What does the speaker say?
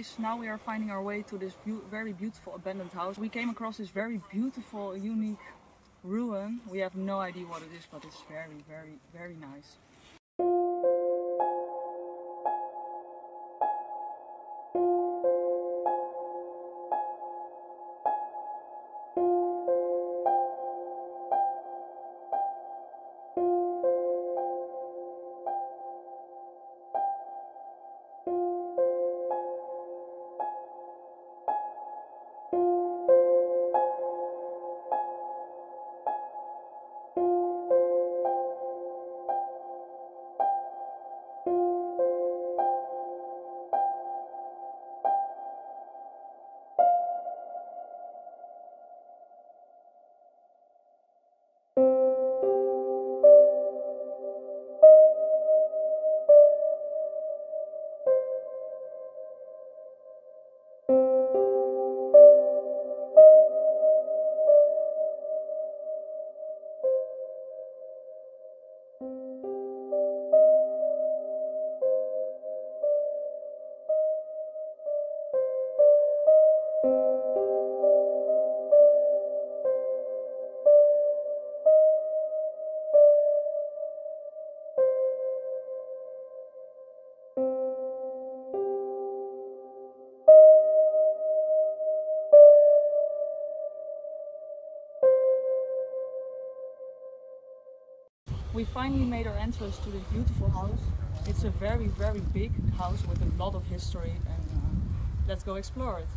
place. Now we are finding our way to this beau- very beautiful abandoned house. We came across this very beautiful, unique ruin. We have no idea what it is, but it's very, very, very nice. We finally made our entrance to this beautiful house. It's a very, very big house with a lot of history, and uh, let's go explore it.